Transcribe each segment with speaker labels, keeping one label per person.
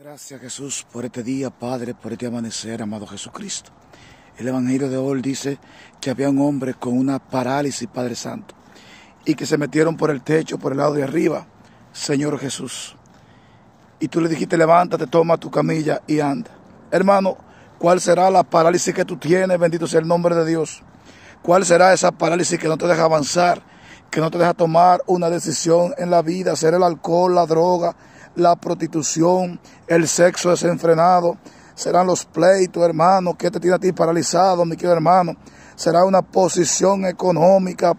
Speaker 1: Gracias Jesús por este día, Padre, por este amanecer, amado Jesucristo. El Evangelio de hoy dice que había un hombre con una parálisis, Padre Santo, y que se metieron por el techo, por el lado de arriba, Señor Jesús. Y tú le dijiste, levántate, toma tu camilla y anda. Hermano, ¿cuál será la parálisis que tú tienes? Bendito sea el nombre de Dios. ¿Cuál será esa parálisis que no te deja avanzar, que no te deja tomar una decisión en la vida, ser el alcohol, la droga, la prostitución, el sexo desenfrenado, serán los pleitos, hermano, que te tiene a ti paralizado, mi querido hermano. Será una posición económica,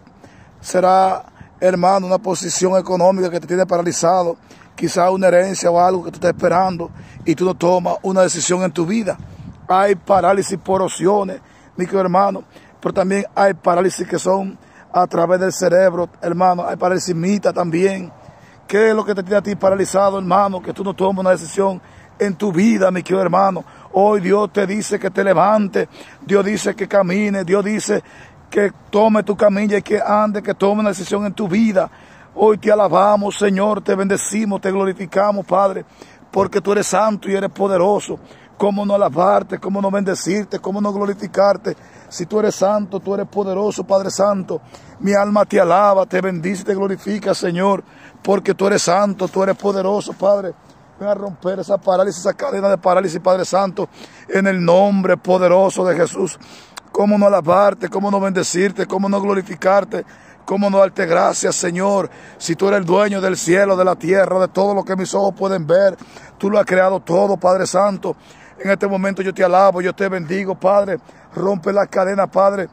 Speaker 1: será, hermano, una posición económica que te tiene paralizado, quizá una herencia o algo que tú estás esperando y tú no tomas una decisión en tu vida. Hay parálisis por opciones, mi querido hermano, pero también hay parálisis que son a través del cerebro, hermano, hay parálisis mita también ¿Qué es lo que te tiene a ti paralizado, hermano? Que tú no tomes una decisión en tu vida, mi querido hermano. Hoy Dios te dice que te levante, Dios dice que camine, Dios dice que tome tu camilla y que ande, que tome una decisión en tu vida. Hoy te alabamos, Señor, te bendecimos, te glorificamos, Padre, porque tú eres santo y eres poderoso. ¿Cómo no alabarte? ¿Cómo no bendecirte? ¿Cómo no glorificarte? Si tú eres santo, tú eres poderoso, Padre Santo. Mi alma te alaba, te bendice, te glorifica, Señor porque tú eres santo, tú eres poderoso, Padre. Ven a romper esa parálisis, esa cadena de parálisis, Padre Santo, en el nombre poderoso de Jesús. Cómo no alabarte, cómo no bendecirte, cómo no glorificarte, cómo no darte gracias, Señor. Si tú eres el dueño del cielo, de la tierra, de todo lo que mis ojos pueden ver, tú lo has creado todo, Padre Santo. En este momento yo te alabo, yo te bendigo, Padre. Rompe la cadena, Padre,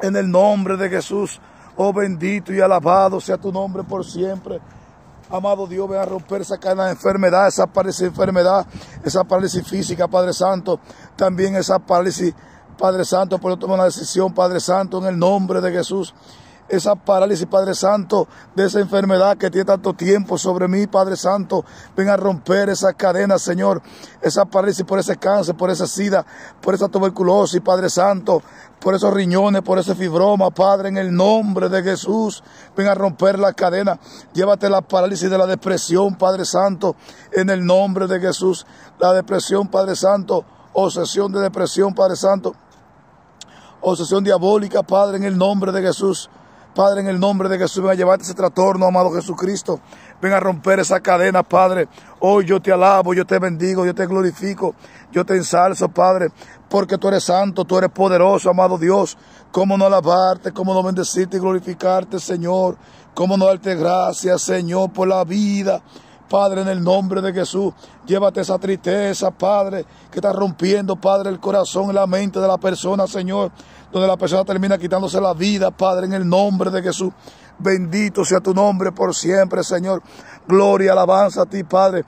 Speaker 1: en el nombre de Jesús. Oh bendito y alabado sea tu nombre por siempre. Amado Dios, ven a romper esa cadena de enfermedad, esa parálisis enfermedad, esa parálisis física, Padre Santo. También esa parálisis, Padre Santo, por tomar una decisión, Padre Santo, en el nombre de Jesús esa parálisis, Padre Santo, de esa enfermedad que tiene tanto tiempo sobre mí, Padre Santo. Ven a romper esa cadena, Señor. Esa parálisis por ese cáncer, por esa sida, por esa tuberculosis, Padre Santo. Por esos riñones, por ese fibroma, Padre, en el nombre de Jesús. Ven a romper la cadena. Llévate la parálisis de la depresión, Padre Santo, en el nombre de Jesús. La depresión, Padre Santo. Obsesión de depresión, Padre Santo. Obsesión diabólica, Padre, en el nombre de Jesús. Padre, en el nombre de Jesús, ven a llevarte ese trastorno, amado Jesucristo. Ven a romper esa cadena, Padre. Hoy yo te alabo, yo te bendigo, yo te glorifico, yo te ensalzo, Padre, porque tú eres santo, tú eres poderoso, amado Dios. ¿Cómo no alabarte, cómo no bendecirte y glorificarte, Señor? ¿Cómo no darte gracias, Señor, por la vida? Padre, en el nombre de Jesús, llévate esa tristeza, Padre, que está rompiendo, Padre, el corazón y la mente de la persona, Señor, donde la persona termina quitándose la vida, Padre, en el nombre de Jesús. Bendito sea tu nombre por siempre, Señor. Gloria, alabanza a ti, Padre,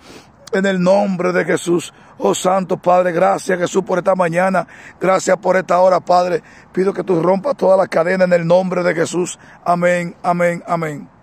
Speaker 1: en el nombre de Jesús. Oh Santo Padre, gracias Jesús por esta mañana, gracias por esta hora, Padre. Pido que tú rompas toda la cadena en el nombre de Jesús. Amén, amén, amén.